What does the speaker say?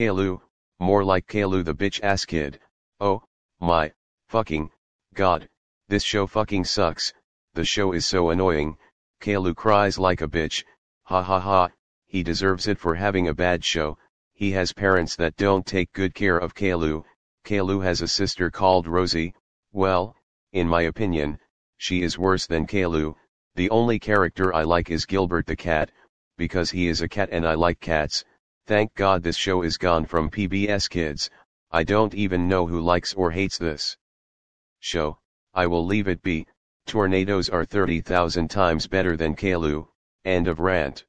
Caillou, more like Caillou the bitch ass kid. Oh, my, fucking, god, this show fucking sucks, the show is so annoying, Caillou cries like a bitch, ha ha ha, he deserves it for having a bad show, he has parents that don't take good care of Caillou, Caillou has a sister called Rosie, well, in my opinion, she is worse than Caillou, the only character I like is Gilbert the cat, because he is a cat and I like cats, thank god this show is gone from PBS Kids, I don't even know who likes or hates this. Show, I will leave it be, tornadoes are 30,000 times better than Caillou, end of rant.